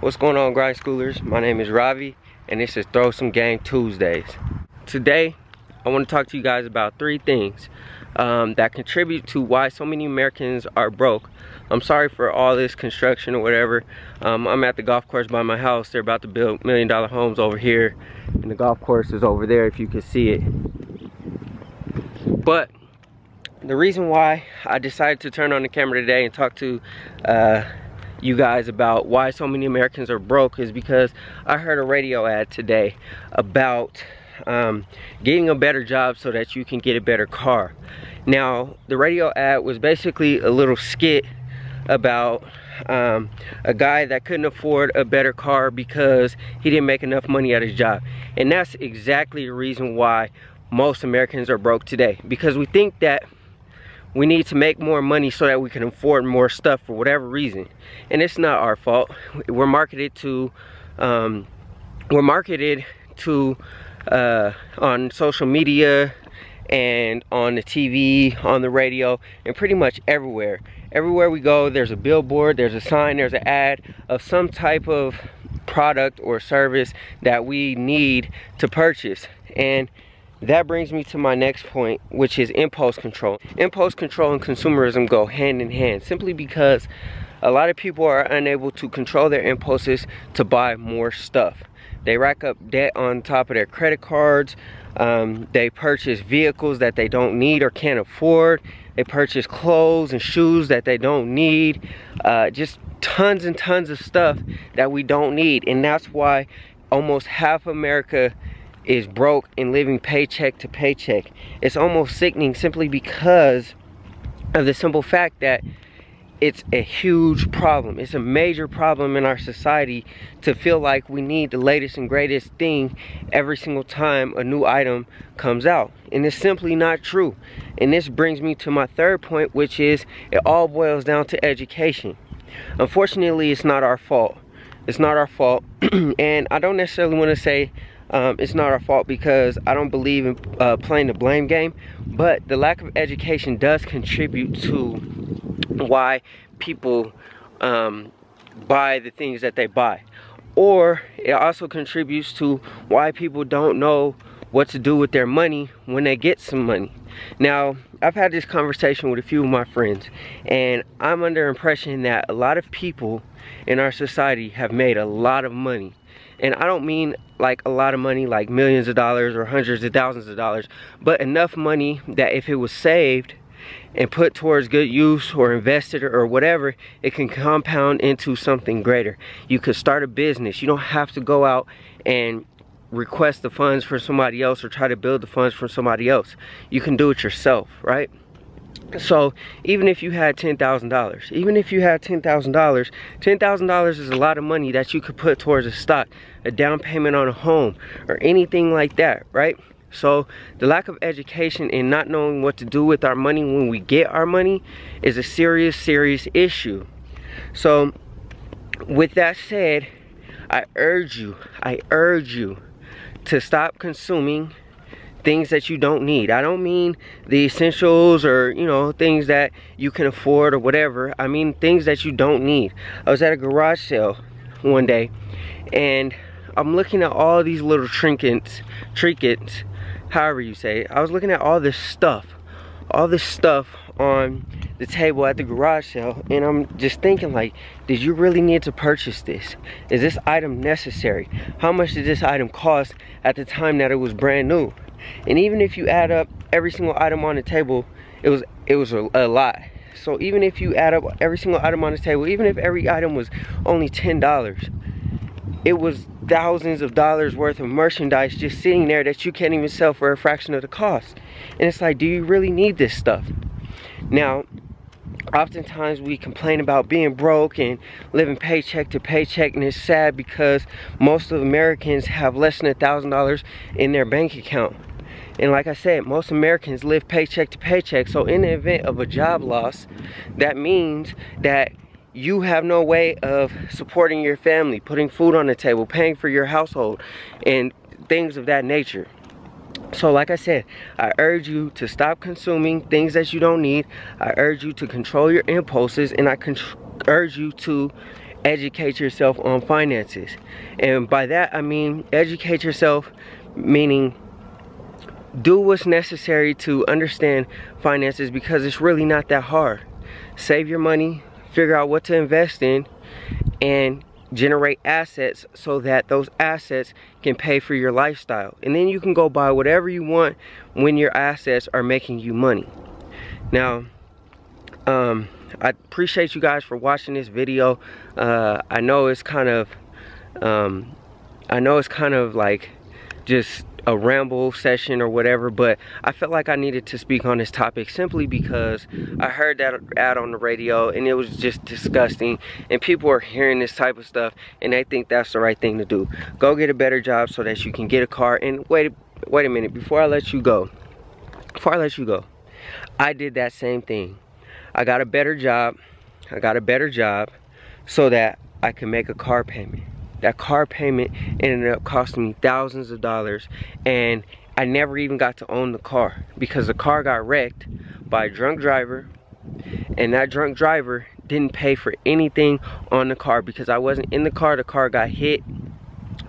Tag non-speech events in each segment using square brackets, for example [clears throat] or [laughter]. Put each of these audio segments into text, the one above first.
What's going on grind schoolers? My name is Ravi and this is Throw Some Game Tuesdays. Today I want to talk to you guys about three things um, that contribute to why so many Americans are broke. I'm sorry for all this construction or whatever. Um, I'm at the golf course by my house. They're about to build million dollar homes over here and the golf course is over there if you can see it. But the reason why I decided to turn on the camera today and talk to uh, you guys about why so many Americans are broke is because I heard a radio ad today about um, getting a better job so that you can get a better car. Now, the radio ad was basically a little skit about um, a guy that couldn't afford a better car because he didn't make enough money at his job. And that's exactly the reason why most Americans are broke today. Because we think that we need to make more money so that we can afford more stuff for whatever reason and it's not our fault we're marketed to um, we're marketed to uh, on social media and on the TV, on the radio, and pretty much everywhere. Everywhere we go, there's a billboard, there's a sign, there's an ad of some type of product or service that we need to purchase. And that brings me to my next point, which is impulse control. Impulse control and consumerism go hand in hand simply because a lot of people are unable to control their impulses to buy more stuff. They rack up debt on top of their credit cards. Um, they purchase vehicles that they don't need or can't afford. They purchase clothes and shoes that they don't need. Uh, just tons and tons of stuff that we don't need. And that's why almost half America is broke and living paycheck to paycheck. It's almost sickening simply because of the simple fact that it's a huge problem. It's a major problem in our society to feel like we need the latest and greatest thing every single time a new item comes out. And it's simply not true. And this brings me to my third point, which is it all boils down to education. Unfortunately, it's not our fault. It's not our fault. [clears throat] and I don't necessarily want to say um, it's not our fault because I don't believe in uh, playing the blame game. But the lack of education does contribute to why people um, buy the things that they buy. Or it also contributes to why people don't know what to do with their money when they get some money. Now, I've had this conversation with a few of my friends, and I'm under impression that a lot of people in our society have made a lot of money and I don't mean like a lot of money like millions of dollars or hundreds of thousands of dollars but enough money that if it was saved and put towards good use or invested or whatever it can compound into something greater. You could start a business. You don't have to go out and request the funds from somebody else or try to build the funds from somebody else. You can do it yourself right so even if you had $10,000, even if you had $10,000, $10,000 is a lot of money that you could put towards a stock, a down payment on a home, or anything like that, right? So the lack of education and not knowing what to do with our money when we get our money is a serious, serious issue. So with that said, I urge you, I urge you to stop consuming things that you don't need. I don't mean the essentials or, you know, things that you can afford or whatever. I mean things that you don't need. I was at a garage sale one day and I'm looking at all these little trinkets, trinkets, however you say it. I was looking at all this stuff, all this stuff on the table at the garage sale and I'm just thinking like, did you really need to purchase this? Is this item necessary? How much did this item cost at the time that it was brand new? And even if you add up every single item on the table, it was it was a, a lot. So even if you add up every single item on the table, even if every item was only $10, it was thousands of dollars worth of merchandise just sitting there that you can't even sell for a fraction of the cost. And it's like, do you really need this stuff? Now, oftentimes we complain about being broke and living paycheck to paycheck and it's sad because most of Americans have less than a thousand dollars in their bank account and like I said, most Americans live paycheck to paycheck. So in the event of a job loss, that means that you have no way of supporting your family, putting food on the table, paying for your household, and things of that nature. So like I said, I urge you to stop consuming things that you don't need. I urge you to control your impulses and I urge you to educate yourself on finances. And by that, I mean educate yourself, meaning do what's necessary to understand finances because it's really not that hard. Save your money, figure out what to invest in, and generate assets so that those assets can pay for your lifestyle. And then you can go buy whatever you want when your assets are making you money. Now, um, I appreciate you guys for watching this video. Uh, I know it's kind of, um, I know it's kind of like just a ramble session or whatever, but I felt like I needed to speak on this topic simply because I heard that ad on the radio and it was just disgusting and people are hearing this type of stuff and they think that's the right thing to do. Go get a better job so that you can get a car and wait, wait a minute, before I let you go, before I let you go, I did that same thing. I got a better job, I got a better job so that I can make a car payment that car payment ended up costing me thousands of dollars and I never even got to own the car because the car got wrecked by a drunk driver and that drunk driver didn't pay for anything on the car because I wasn't in the car. The car got hit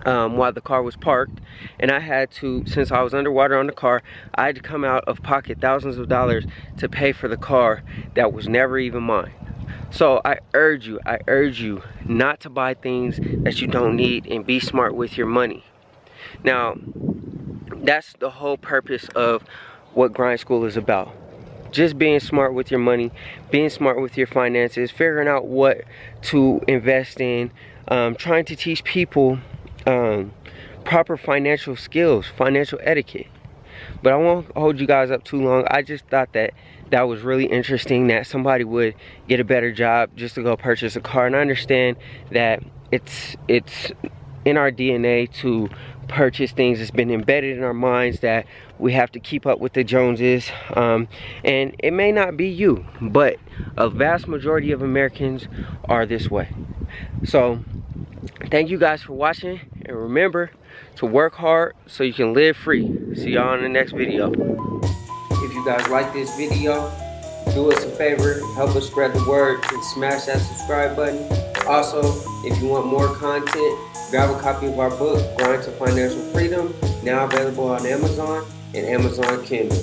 um, while the car was parked and I had to since I was underwater on the car I had to come out of pocket thousands of dollars to pay for the car that was never even mine so I urge you, I urge you not to buy things that you don't need and be smart with your money. Now, that's the whole purpose of what grind school is about. Just being smart with your money, being smart with your finances, figuring out what to invest in, um, trying to teach people um, proper financial skills, financial etiquette. But I won't hold you guys up too long. I just thought that that was really interesting that somebody would get a better job just to go purchase a car. And I understand that it's it's in our DNA to purchase things. It's been embedded in our minds that we have to keep up with the Joneses. Um, and it may not be you, but a vast majority of Americans are this way. So thank you guys for watching. And remember to work hard so you can live free. See y'all in the next video. You guys like this video, do us a favor, help us spread the word and smash that subscribe button. Also, if you want more content, grab a copy of our book, Grind to Financial Freedom, now available on Amazon and Amazon Kindle.